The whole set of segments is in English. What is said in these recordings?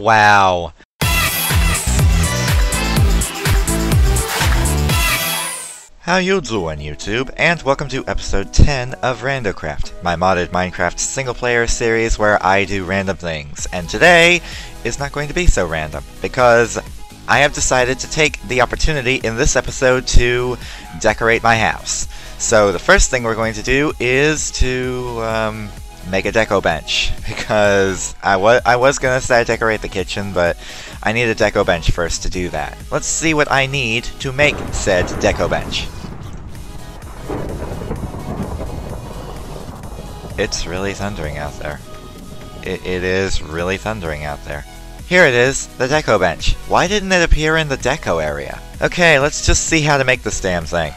Wow. How you doing, YouTube? And welcome to episode 10 of Randocraft, my modded Minecraft single-player series where I do random things. And today is not going to be so random, because I have decided to take the opportunity in this episode to decorate my house. So the first thing we're going to do is to um, make a deco bench, because I, wa I was to say decorate the kitchen, but I need a deco bench first to do that. Let's see what I need to make said deco bench. It's really thundering out there. It, it is really thundering out there. Here it is, the deco bench. Why didn't it appear in the deco area? Okay, let's just see how to make this damn thing.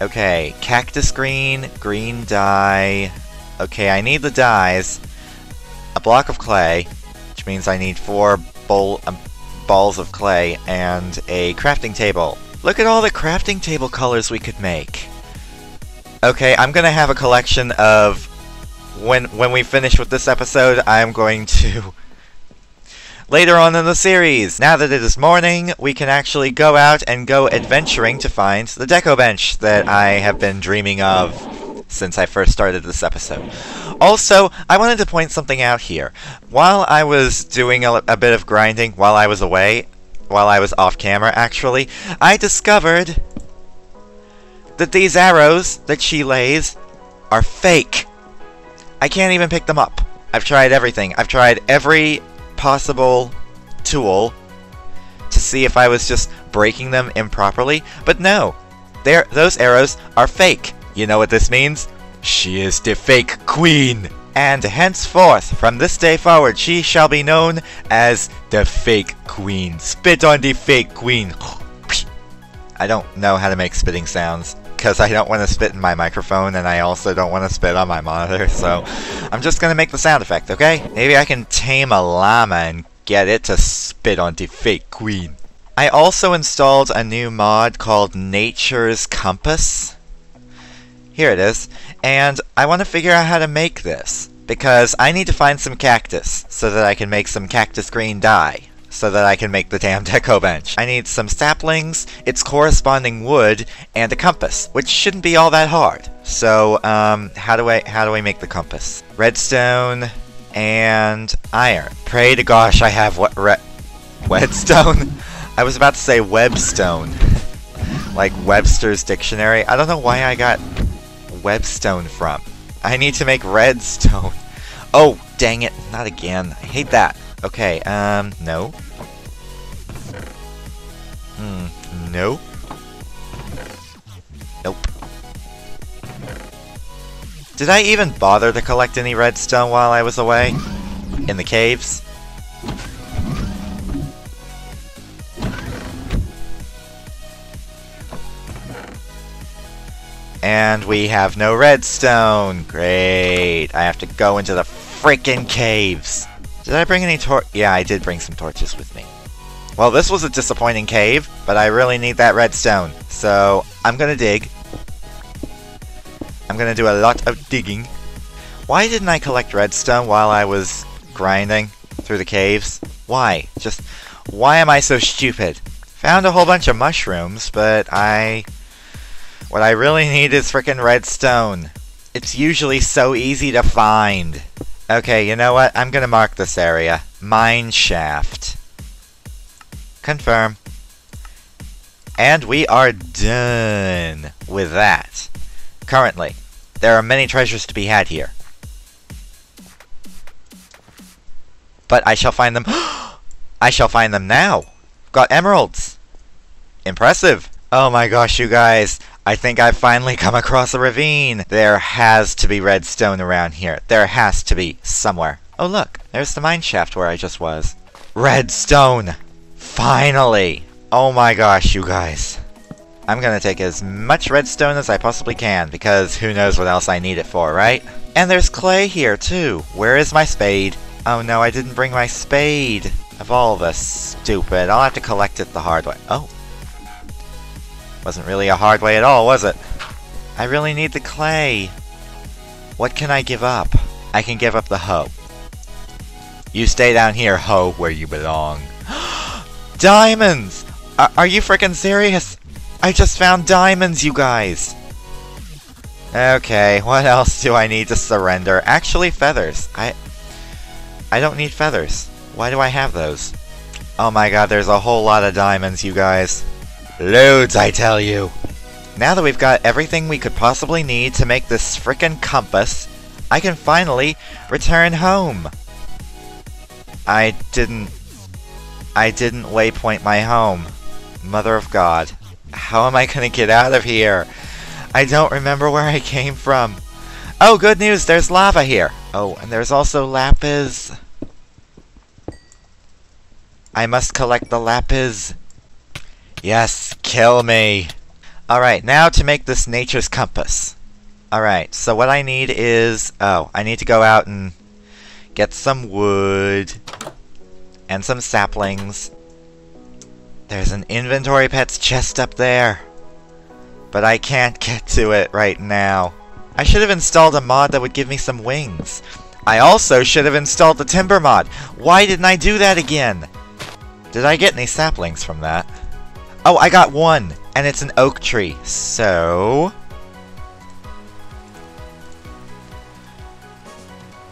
Okay, cactus green, green dye. Okay, I need the dyes. A block of clay, which means I need four bowl, um, balls of clay, and a crafting table. Look at all the crafting table colors we could make. Okay, I'm gonna have a collection of... When, when we finish with this episode, I'm going to... Later on in the series, now that it is morning, we can actually go out and go adventuring to find the deco bench that I have been dreaming of since I first started this episode. Also, I wanted to point something out here. While I was doing a, a bit of grinding while I was away, while I was off camera actually, I discovered that these arrows that she lays are fake. I can't even pick them up. I've tried everything. I've tried every possible tool to see if I was just breaking them improperly, but no. They're, those arrows are fake. You know what this means? She is the fake queen. And henceforth, from this day forward, she shall be known as the fake queen. Spit on the fake queen. I don't know how to make spitting sounds because I don't want to spit in my microphone and I also don't want to spit on my monitor, so I'm just going to make the sound effect, okay? Maybe I can tame a llama and get it to spit on the fake queen. I also installed a new mod called Nature's Compass. Here it is. And I want to figure out how to make this. Because I need to find some cactus so that I can make some cactus green dye so that I can make the damn deco bench. I need some saplings, its corresponding wood, and a compass, which shouldn't be all that hard. So, um, how do I how do I make the compass? Redstone and iron. Pray to gosh I have what re Wedstone? I was about to say webstone. like Webster's dictionary. I don't know why I got webstone from. I need to make redstone. Oh, dang it. Not again. I hate that. Okay, um, no. Hmm, no. Nope. Did I even bother to collect any redstone while I was away? In the caves? And we have no redstone! Great! I have to go into the freaking caves! Did I bring any tor- Yeah, I did bring some torches with me. Well, this was a disappointing cave, but I really need that redstone. So, I'm gonna dig. I'm gonna do a lot of digging. Why didn't I collect redstone while I was grinding through the caves? Why? Just, why am I so stupid? Found a whole bunch of mushrooms, but I... What I really need is frickin' redstone. It's usually so easy to find. Okay, you know what? I'm gonna mark this area. Mine shaft. Confirm. And we are done with that. Currently, there are many treasures to be had here. But I shall find them... I shall find them now! Got emeralds! Impressive! Oh my gosh, you guys! I think I've finally come across a ravine. There has to be redstone around here. There has to be, somewhere. Oh look, there's the mine shaft where I just was. Redstone! Finally! Oh my gosh, you guys. I'm gonna take as much redstone as I possibly can, because who knows what else I need it for, right? And there's clay here, too. Where is my spade? Oh no, I didn't bring my spade. Of all the stupid. I'll have to collect it the hard way. Oh, wasn't really a hard way at all, was it? I really need the clay. What can I give up? I can give up the hoe. You stay down here, ho, where you belong. diamonds! Are, are you freaking serious? I just found diamonds, you guys! Okay, what else do I need to surrender? Actually, feathers. I... I don't need feathers. Why do I have those? Oh my god, there's a whole lot of diamonds, you guys. Loads, I tell you! Now that we've got everything we could possibly need to make this frickin' compass, I can finally return home! I didn't... I didn't waypoint my home. Mother of God. How am I gonna get out of here? I don't remember where I came from. Oh, good news, there's lava here. Oh, and there's also lapis. I must collect the lapis. Yes, kill me. Alright, now to make this nature's compass. Alright, so what I need is... Oh, I need to go out and get some wood and some saplings. There's an inventory pets chest up there. But I can't get to it right now. I should have installed a mod that would give me some wings. I also should have installed the timber mod. Why didn't I do that again? Did I get any saplings from that? Oh, I got one! And it's an oak tree. So...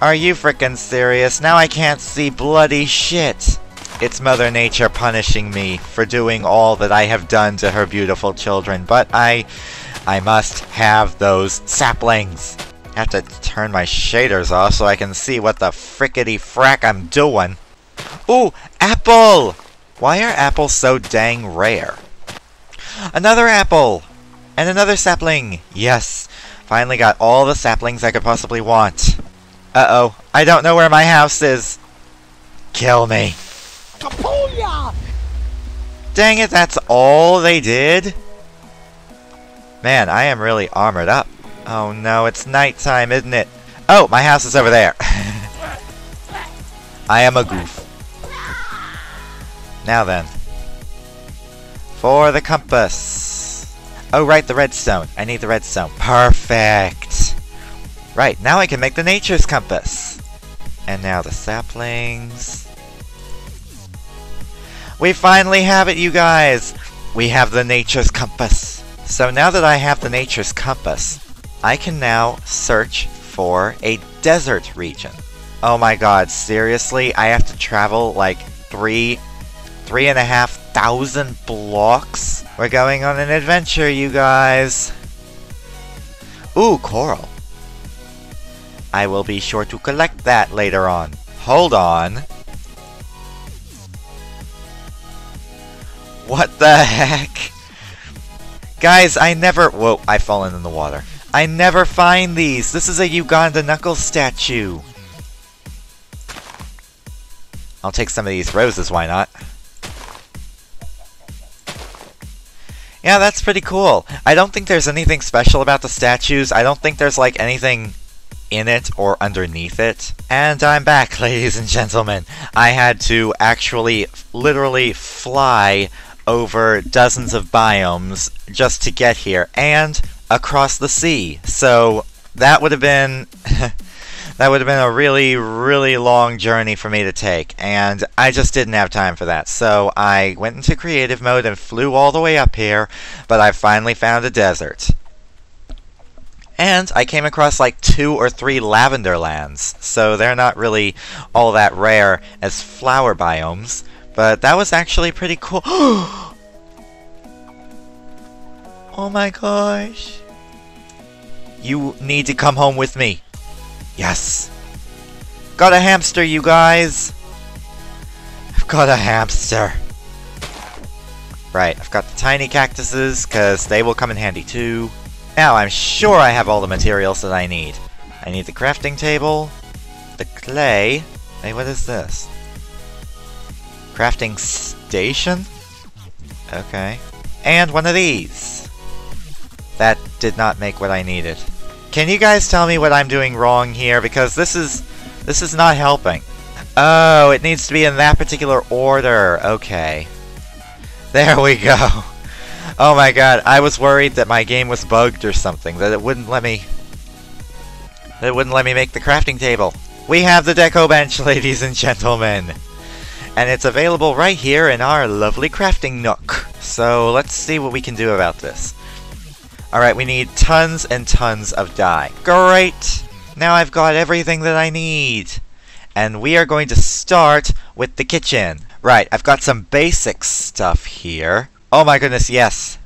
Are you frickin' serious? Now I can't see bloody shit! It's Mother Nature punishing me for doing all that I have done to her beautiful children, but I... I must have those saplings! I have to turn my shaders off so I can see what the frickety frack I'm doing. Ooh! Apple! Why are apples so dang rare? Another apple! And another sapling! Yes! Finally got all the saplings I could possibly want. Uh-oh. I don't know where my house is. Kill me. Kapuya! Dang it, that's all they did? Man, I am really armored up. Oh no, it's nighttime, isn't it? Oh, my house is over there. I am a goof. Now then. For the compass. Oh, right, the redstone. I need the redstone. Perfect. Right, now I can make the nature's compass. And now the saplings. We finally have it, you guys! We have the Nature's Compass. So now that I have the Nature's Compass, I can now search for a desert region. Oh my god, seriously? I have to travel like three, three and a half thousand blocks? We're going on an adventure, you guys! Ooh, coral. I will be sure to collect that later on. Hold on. What the heck? Guys, I never- Whoa, I've fallen in the water. I never find these! This is a Uganda Knuckles statue! I'll take some of these roses, why not? Yeah, that's pretty cool. I don't think there's anything special about the statues. I don't think there's, like, anything in it or underneath it. And I'm back, ladies and gentlemen. I had to actually, literally fly over dozens of biomes just to get here, and across the sea. So that would have been that would have been a really, really long journey for me to take, and I just didn't have time for that. So I went into creative mode and flew all the way up here, but I finally found a desert. And I came across like two or three lavender lands, so they're not really all that rare as flower biomes. But that was actually pretty cool. oh my gosh. You need to come home with me. Yes. Got a hamster, you guys. I've got a hamster. Right, I've got the tiny cactuses, because they will come in handy too. Now, I'm sure I have all the materials that I need. I need the crafting table, the clay. Hey, what is this? Crafting station? Okay. And one of these! That did not make what I needed. Can you guys tell me what I'm doing wrong here? Because this is... this is not helping. Oh, it needs to be in that particular order. Okay. There we go. Oh my god, I was worried that my game was bugged or something, that it wouldn't let me... that it wouldn't let me make the crafting table. We have the deco bench, ladies and gentlemen! And it's available right here in our lovely crafting nook. So let's see what we can do about this. Alright, we need tons and tons of dye. Great! Now I've got everything that I need. And we are going to start with the kitchen. Right, I've got some basic stuff here. Oh my goodness, yes.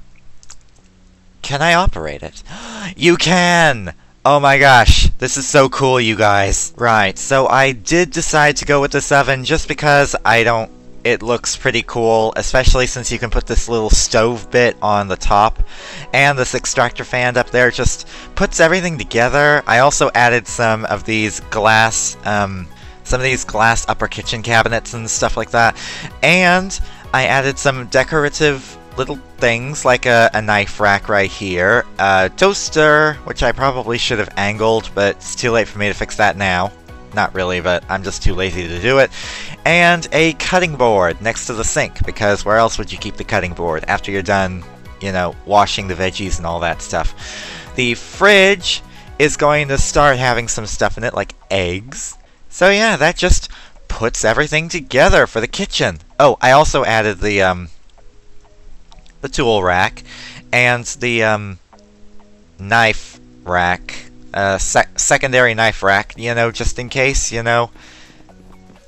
Can I operate it? You can! Oh my gosh, this is so cool, you guys. Right, so I did decide to go with this oven just because I don't... It looks pretty cool, especially since you can put this little stove bit on the top. And this extractor fan up there just puts everything together. I also added some of these glass, um, some of these glass upper kitchen cabinets and stuff like that. And I added some decorative little things like a, a, knife rack right here, a toaster, which I probably should have angled, but it's too late for me to fix that now. Not really, but I'm just too lazy to do it. And a cutting board next to the sink, because where else would you keep the cutting board after you're done, you know, washing the veggies and all that stuff. The fridge is going to start having some stuff in it, like eggs. So yeah, that just puts everything together for the kitchen. Oh, I also added the, um, the tool rack and the, um, knife rack, uh, sec secondary knife rack, you know, just in case, you know,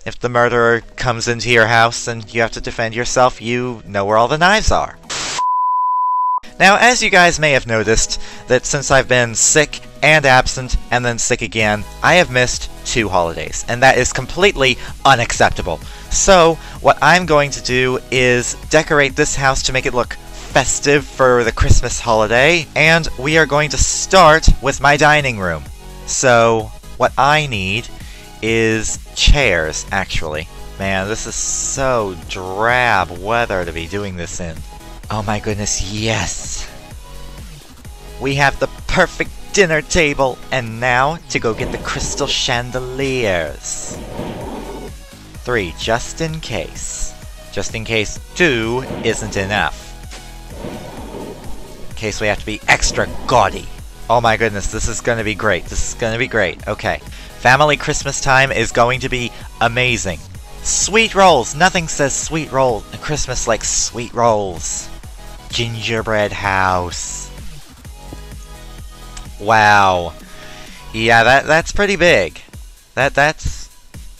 if the murderer comes into your house and you have to defend yourself, you know where all the knives are. Now, as you guys may have noticed, that since I've been sick and absent and then sick again, I have missed two holidays, and that is completely unacceptable. So, what I'm going to do is decorate this house to make it look festive for the Christmas holiday, and we are going to start with my dining room. So, what I need is chairs, actually. Man, this is so drab weather to be doing this in. Oh my goodness, yes! We have the perfect dinner table, and now to go get the crystal chandeliers. Three, just in case. Just in case two isn't enough. In case we have to be extra gaudy. Oh my goodness, this is gonna be great. This is gonna be great. Okay. Family Christmas time is going to be amazing. Sweet rolls! Nothing says sweet roll Christmas like sweet rolls. Gingerbread house. Wow. Yeah, that that's pretty big. That that's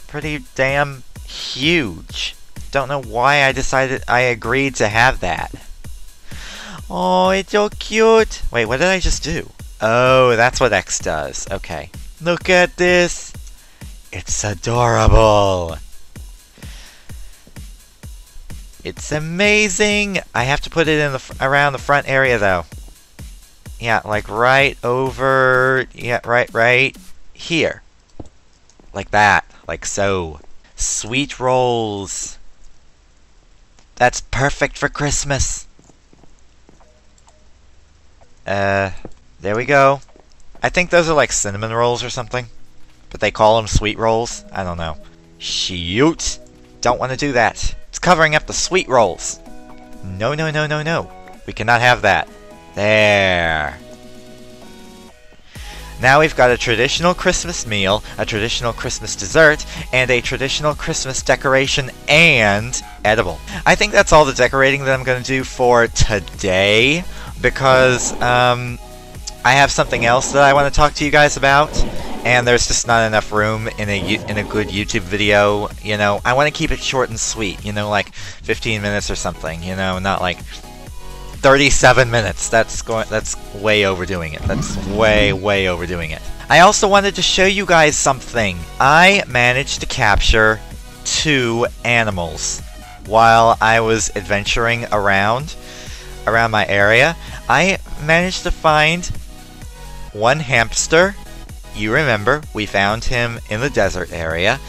pretty damn huge. Don't know why I decided I agreed to have that. Oh, it's so cute. Wait, what did I just do? Oh, that's what X does. Okay. Look at this. It's adorable. It's amazing. I have to put it in the around the front area though. Yeah, like right over, yeah, right, right here. Like that, like so. Sweet rolls. That's perfect for Christmas. Uh, there we go. I think those are like cinnamon rolls or something. But they call them sweet rolls. I don't know. Shoot! Don't want to do that. It's covering up the sweet rolls. No, no, no, no, no. We cannot have that. There. Now we've got a traditional Christmas meal, a traditional Christmas dessert, and a traditional Christmas decoration and edible. I think that's all the decorating that I'm going to do for today because um, I have something else that I want to talk to you guys about and there's just not enough room in a in a good YouTube video. You know, I want to keep it short and sweet. You know, like 15 minutes or something. You know, not like 37 minutes. That's going. That's way overdoing it. That's way, way overdoing it. I also wanted to show you guys something. I managed to capture two animals while I was adventuring around around my area. I managed to find one hamster. You remember, we found him in the desert area.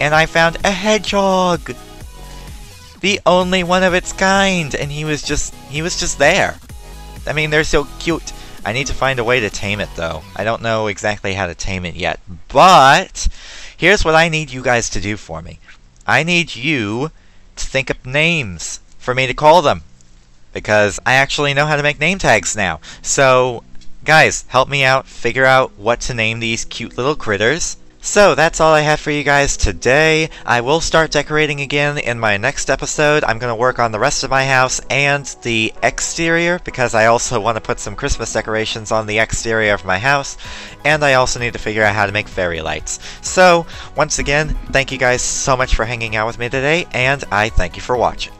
And I found a hedgehog! the only one of its kind, and he was just he was just there. I mean, they're so cute. I need to find a way to tame it though. I don't know exactly how to tame it yet, but here's what I need you guys to do for me. I need you to think up names for me to call them because I actually know how to make name tags now. So, guys, help me out, figure out what to name these cute little critters. So that's all I have for you guys today. I will start decorating again in my next episode. I'm going to work on the rest of my house and the exterior because I also want to put some Christmas decorations on the exterior of my house. And I also need to figure out how to make fairy lights. So, once again, thank you guys so much for hanging out with me today, and I thank you for watching.